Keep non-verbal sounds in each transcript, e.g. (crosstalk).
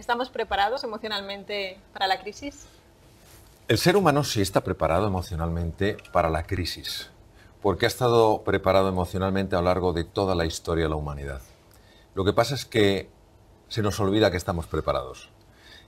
¿Estamos preparados emocionalmente para la crisis? El ser humano sí está preparado emocionalmente para la crisis, porque ha estado preparado emocionalmente a lo largo de toda la historia de la humanidad. Lo que pasa es que se nos olvida que estamos preparados.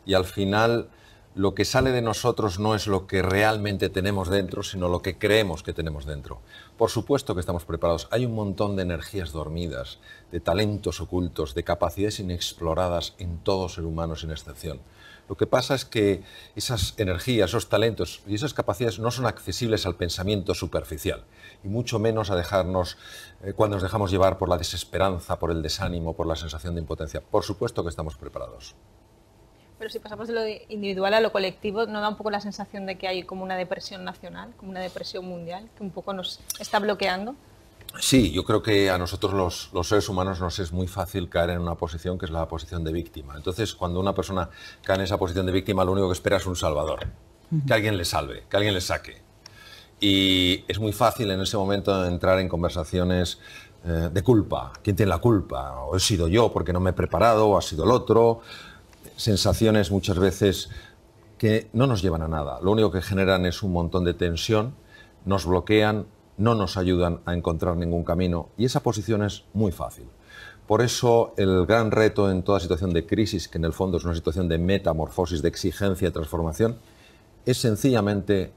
Y al final lo que sale de nosotros no es lo que realmente tenemos dentro, sino lo que creemos que tenemos dentro. Por supuesto que estamos preparados. Hay un montón de energías dormidas, de talentos ocultos, de capacidades inexploradas en todo ser humano sin excepción. Lo que pasa es que esas energías, esos talentos y esas capacidades no son accesibles al pensamiento superficial, y mucho menos a dejarnos, eh, cuando nos dejamos llevar por la desesperanza, por el desánimo, por la sensación de impotencia. Por supuesto que estamos preparados. Pero si pasamos de lo individual a lo colectivo, ¿no da un poco la sensación de que hay como una depresión nacional, como una depresión mundial, que un poco nos está bloqueando? Sí, yo creo que a nosotros los, seres humanos nos es muy fácil caer en una posición que es la posición de víctima. Entonces, cuando una persona cae en esa posición de víctima, lo único que espera es un salvador, que alguien le salve, que alguien le saque. Y es muy fácil en ese momento entrar en conversaciones eh, de culpa. ¿Quién tiene la culpa? ¿O he sido yo porque no me he preparado? ¿O ha sido el otro? Sensaciones muchas veces que no nos llevan a nada. Lo único que generan es un montón de tensión, nos bloquean, no nos ayudan a encontrar ningún camino y esa posición es muy fácil. Por eso el gran reto en toda situación de crisis, que en el fondo es una situación de metamorfosis, de exigencia, de transformación, es sencillamente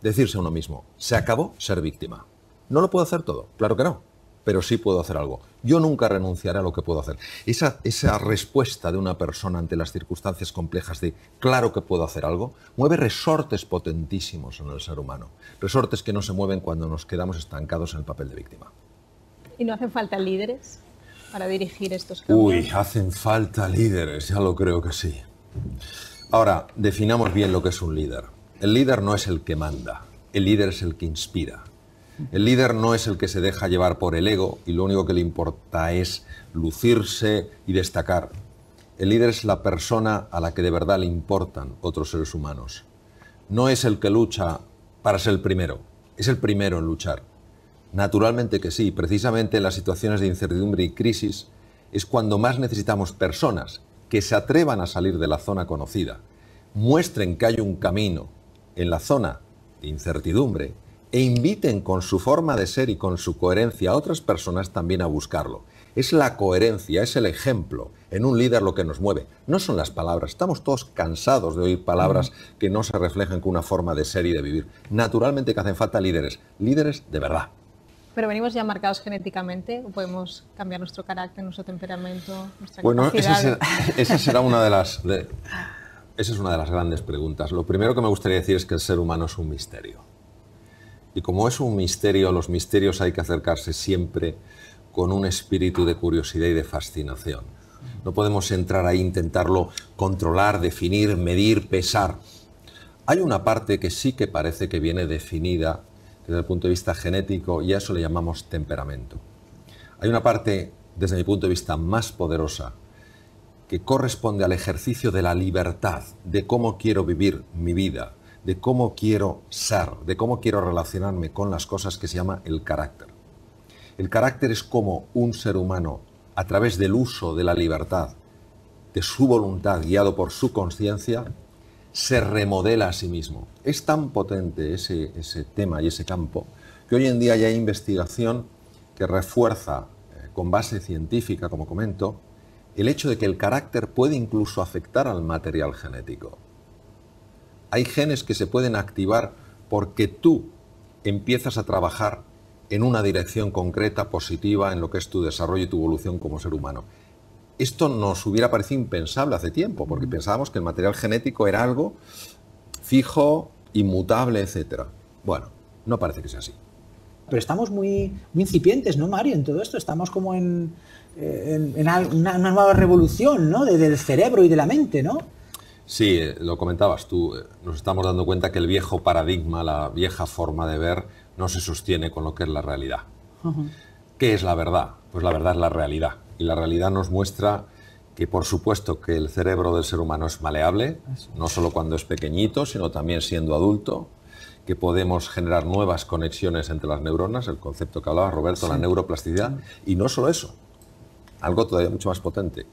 decirse a uno mismo, se acabó ser víctima. No lo puedo hacer todo, claro que no pero sí puedo hacer algo. Yo nunca renunciaré a lo que puedo hacer. Esa, esa respuesta de una persona ante las circunstancias complejas de claro que puedo hacer algo, mueve resortes potentísimos en el ser humano. Resortes que no se mueven cuando nos quedamos estancados en el papel de víctima. ¿Y no hacen falta líderes para dirigir estos cambios? Uy, hacen falta líderes, ya lo creo que sí. Ahora, definamos bien lo que es un líder. El líder no es el que manda, el líder es el que inspira. El líder no es el que se deja llevar por el ego y lo único que le importa es lucirse y destacar. El líder es la persona a la que de verdad le importan otros seres humanos. No es el que lucha para ser el primero, es el primero en luchar. Naturalmente que sí, precisamente en las situaciones de incertidumbre y crisis es cuando más necesitamos personas que se atrevan a salir de la zona conocida, muestren que hay un camino en la zona de incertidumbre e inviten con su forma de ser y con su coherencia a otras personas también a buscarlo. Es la coherencia, es el ejemplo en un líder lo que nos mueve. No son las palabras. Estamos todos cansados de oír palabras que no se reflejen con una forma de ser y de vivir. Naturalmente que hacen falta líderes, líderes de verdad. Pero venimos ya marcados genéticamente o podemos cambiar nuestro carácter, nuestro temperamento, nuestra bueno, esa, esa, será una de las (laughs) esa es una de las grandes preguntas. Lo primero que me gustaría decir es que el ser humano es un misterio. Y como es un misterio, a los misterios hay que acercarse siempre con un espíritu de curiosidad y de fascinación. No podemos entrar ahí intentarlo controlar, definir, medir, pesar. Hay una parte que sí que parece que viene definida desde el punto de vista genético y a eso le llamamos temperamento. Hay una parte, desde mi punto de vista, más poderosa que corresponde al ejercicio de la libertad, de cómo quiero vivir mi vida, de cómo quiero ser, de cómo quiero relacionarme con las cosas que se llama el carácter. El carácter es como un ser humano, a través del uso de la libertad, de su voluntad, guiado por su conciencia, se remodela a sí mismo. Es tan potente ese, ese, tema y ese campo que hoy en día ya hay investigación que refuerza, eh, con base científica, como comento, el hecho de que el carácter puede incluso afectar al material genético. Hay genes que se pueden activar porque tú empiezas a trabajar en una dirección concreta, positiva, en lo que es tu desarrollo y tu evolución como ser humano. Esto nos hubiera parecido impensable hace tiempo, porque pensábamos que el material genético era algo fijo, inmutable, etc. Bueno, no parece que sea así. Pero estamos muy, incipientes, ¿no, Mario? En todo esto estamos como en, una, nueva revolución, ¿no? del cerebro y de la mente, ¿no? Sí, eh, lo comentabas tú. Eh, nos estamos dando cuenta que el viejo paradigma, la vieja forma de ver, no se sostiene con lo que es la realidad. ¿Qué es la verdad? Pues la verdad es la realidad. Y la realidad nos muestra que por supuesto que el cerebro del ser humano es maleable, no solo cuando es pequeñito, sino también siendo adulto, que podemos generar nuevas conexiones entre las neuronas, el concepto que hablaba Roberto, la neuroplasticidad, y no solo eso, algo todavía mucho más potente,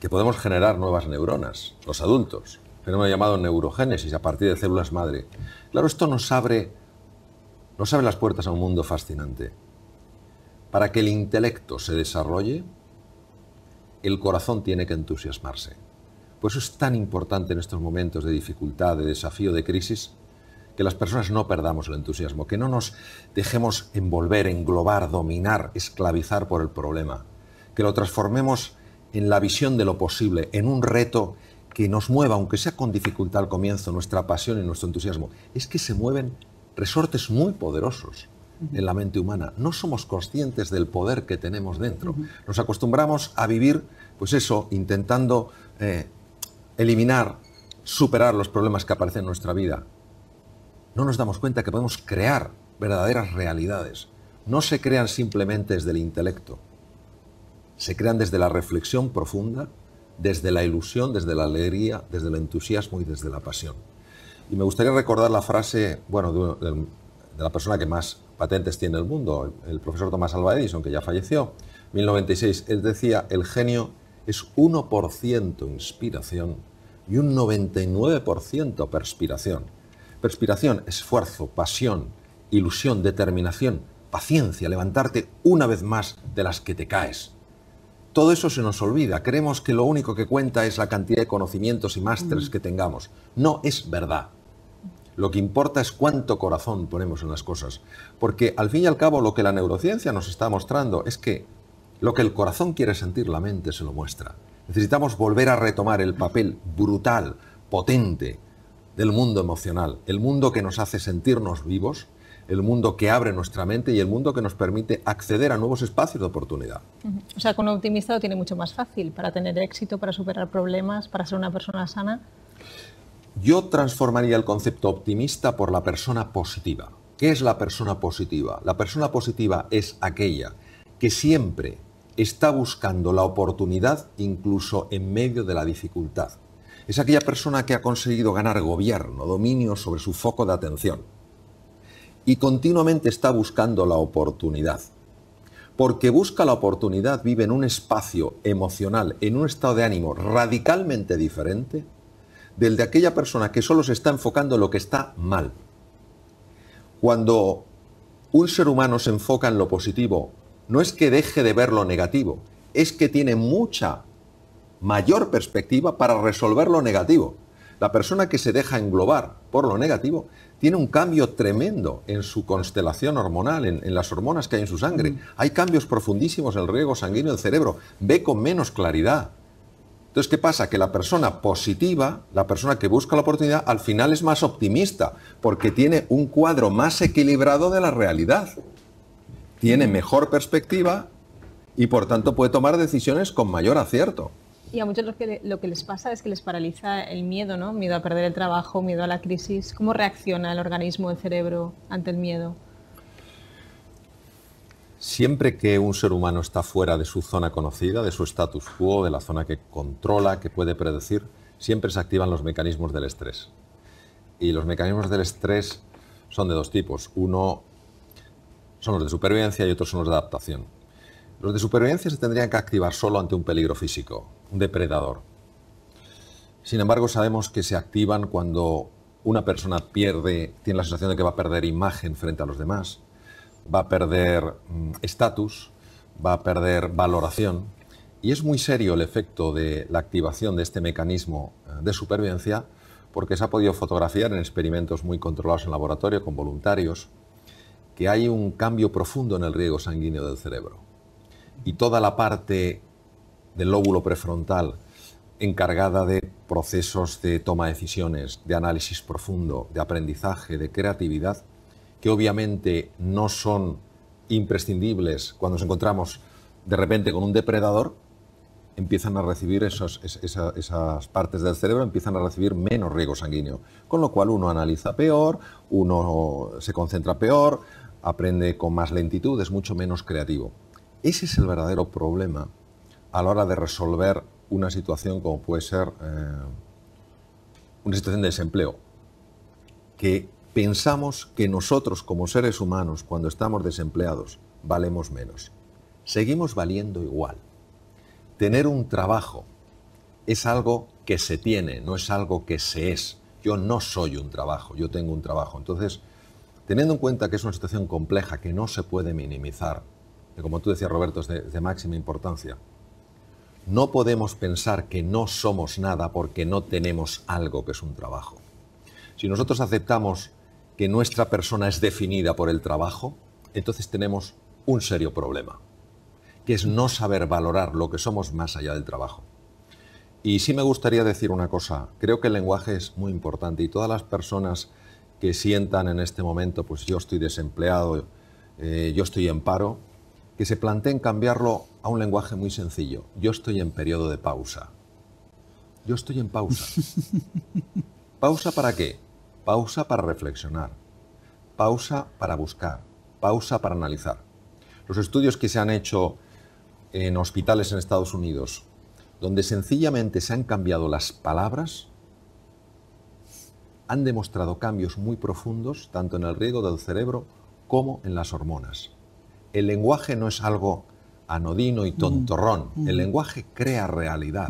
que podemos generar nuevas neuronas, los adultos, fenómeno llamado neurogénesis a partir de células madre. Claro, esto nos abre, nos abre las puertas a un mundo fascinante. Para que el intelecto se desarrolle, el corazón tiene que entusiasmarse. Por eso es tan importante en estos momentos de dificultad, de desafío, de crisis, que las personas no perdamos el entusiasmo, que no nos dejemos envolver, englobar, dominar, esclavizar por el problema, que lo transformemos en la visión de lo posible, en un reto que nos mueva, aunque sea con dificultad al comienzo, nuestra pasión y nuestro entusiasmo. Es que se mueven resortes muy poderosos en la mente humana. No somos conscientes del poder que tenemos dentro. Nos acostumbramos a vivir, pues eso, intentando eh, eliminar, superar los problemas que aparecen en nuestra vida. No nos damos cuenta que podemos crear verdaderas realidades. No se crean simplemente desde el intelecto se crean desde la reflexión profunda, desde la ilusión, desde la alegría, desde el entusiasmo y desde la pasión. Y me gustaría recordar la frase, bueno, de, la persona que más patentes tiene en el mundo, el, profesor Tomás Alva Edison, que ya falleció, 1096. Él decía, el genio es 1% inspiración y un 99% perspiración. Perspiración, esfuerzo, pasión, ilusión, determinación, paciencia, levantarte una vez más de las que te caes todo eso se nos olvida. Creemos que lo único que cuenta es la cantidad de conocimientos y másteres mm. que tengamos. No es verdad. Lo que importa es cuánto corazón ponemos en las cosas. Porque al fin y al cabo lo que la neurociencia nos está mostrando es que lo que el corazón quiere sentir, la mente se lo muestra. Necesitamos volver a retomar el papel brutal, potente del mundo emocional, el mundo que nos hace sentirnos vivos, el mundo que abre nuestra mente y el mundo que nos permite acceder a nuevos espacios de oportunidad. O sea, con un optimista lo tiene mucho más fácil para tener éxito, para superar problemas, para ser una persona sana. Yo transformaría el concepto optimista por la persona positiva. ¿Qué es la persona positiva? La persona positiva es aquella que siempre está buscando la oportunidad incluso en medio de la dificultad. Es aquella persona que ha conseguido ganar gobierno, dominio sobre su foco de atención y continuamente está buscando la oportunidad. Porque busca la oportunidad, vive en un espacio emocional, en un estado de ánimo radicalmente diferente del de aquella persona que solo se está enfocando en lo que está mal. Cuando un ser humano se enfoca en lo positivo, no es que deje de ver lo negativo, es que tiene mucha mayor perspectiva para resolver lo negativo. La persona que se deja englobar por lo negativo tiene un cambio tremendo en su constelación hormonal, en, las hormonas que hay en su sangre. Mm. Hay cambios profundísimos en el riego sanguíneo del cerebro. Ve con menos claridad. Entonces, ¿qué pasa? Que la persona positiva, la persona que busca la oportunidad, al final es más optimista, porque tiene un cuadro más equilibrado de la realidad. Tiene mejor perspectiva y por tanto puede tomar decisiones con mayor acierto. Y a muchos lo que, lo que les pasa es que les paraliza el miedo, ¿no? Miedo a perder el trabajo, miedo a la crisis. ¿Cómo reacciona el organismo, el cerebro ante el miedo? Siempre que un ser humano está fuera de su zona conocida, de su status quo, de la zona que controla, que puede predecir, siempre se activan los mecanismos del estrés. Y los mecanismos del estrés son de dos tipos. Uno son los de supervivencia y otros son los de adaptación. Los de supervivencia se tendrían que activar solo ante un peligro físico, un depredador. Sin embargo, sabemos que se activan cuando una persona pierde, tiene la sensación de que va a perder imagen frente a los demás, va a perder mm, estatus, va a perder valoración. Y es muy serio el efecto de la activación de este mecanismo eh, de supervivencia porque se ha podido fotografiar en experimentos muy controlados en laboratorio con voluntarios que hay un cambio profundo en el riego sanguíneo del cerebro y toda la parte del lóbulo prefrontal encargada de procesos de toma de decisiones, de análisis profundo, de aprendizaje, de creatividad, que obviamente no son imprescindibles cuando nos encontramos de repente con un depredador, empiezan a recibir esas, esas partes del cerebro, empiezan a recibir menos riego sanguíneo, con lo cual uno analiza peor, uno se concentra peor, aprende con más lentitud, es mucho menos creativo. Ese es el verdadero problema a la hora de resolver una situación como puede ser eh, una situación de desempleo. Que pensamos que nosotros como seres humanos, cuando estamos desempleados, valemos menos. Seguimos valiendo igual. Tener un trabajo es algo que se tiene, no es algo que se es. Yo no soy un trabajo, yo tengo un trabajo. Entonces, teniendo en cuenta que es una situación compleja que no se puede minimizar, como tú decías Roberto es de, de máxima importancia, no podemos pensar que no somos nada porque no tenemos algo que es un trabajo. Si nosotros aceptamos que nuestra persona es definida por el trabajo, entonces tenemos un serio problema, que es no saber valorar lo que somos más allá del trabajo. Y sí me gustaría decir una cosa, creo que el lenguaje es muy importante y todas las personas que sientan en este momento, pues yo estoy desempleado, eh, yo estoy en paro, que se planteen cambiarlo a un lenguaje muy sencillo. Yo estoy en periodo de pausa. Yo estoy en pausa. (laughs) ¿Pausa para qué? Pausa para reflexionar. Pausa para buscar. Pausa para analizar. Los estudios que se han hecho en hospitales en Estados Unidos, donde sencillamente se han cambiado las palabras, han demostrado cambios muy profundos tanto en el riego del cerebro como en las hormonas. El lenguaje no es algo anodino y tontorrón. El lenguaje crea realidad.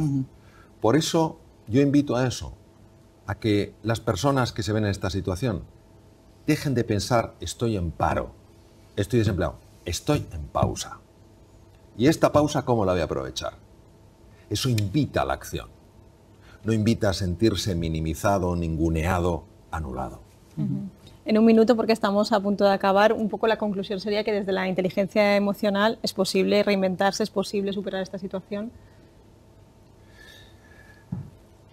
Por eso yo invito a eso, a que las personas que se ven en esta situación dejen de pensar estoy en paro, estoy desempleado, estoy en pausa. ¿Y esta pausa cómo la voy a aprovechar? Eso invita a la acción. No invita a sentirse minimizado, ninguneado, anulado. En un minuto, porque estamos a punto de acabar, un poco la conclusión sería que desde la inteligencia emocional es posible reinventarse, es posible superar esta situación.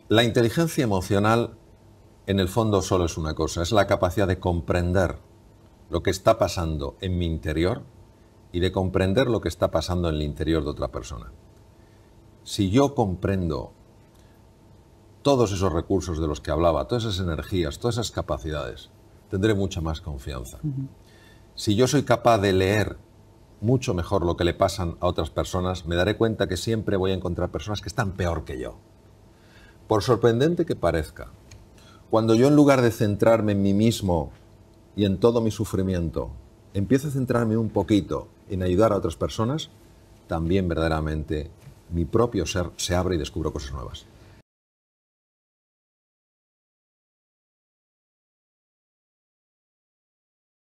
La inteligencia emocional, en el fondo, solo es una cosa, es la capacidad de comprender lo que está pasando en mi interior y de comprender lo que está pasando en el interior de otra persona. Si yo comprendo todos esos recursos de los que hablaba, todas esas energías, todas esas capacidades, tendré mucha más confianza. Si yo soy capaz de leer mucho mejor lo que le pasan a otras personas, me daré cuenta que siempre voy a encontrar personas que están peor que yo. Por sorprendente que parezca, cuando yo en lugar de centrarme en mí mismo y en todo mi sufrimiento, empiezo a centrarme un poquito en ayudar a otras personas, también verdaderamente mi propio ser se abre y descubro cosas nuevas.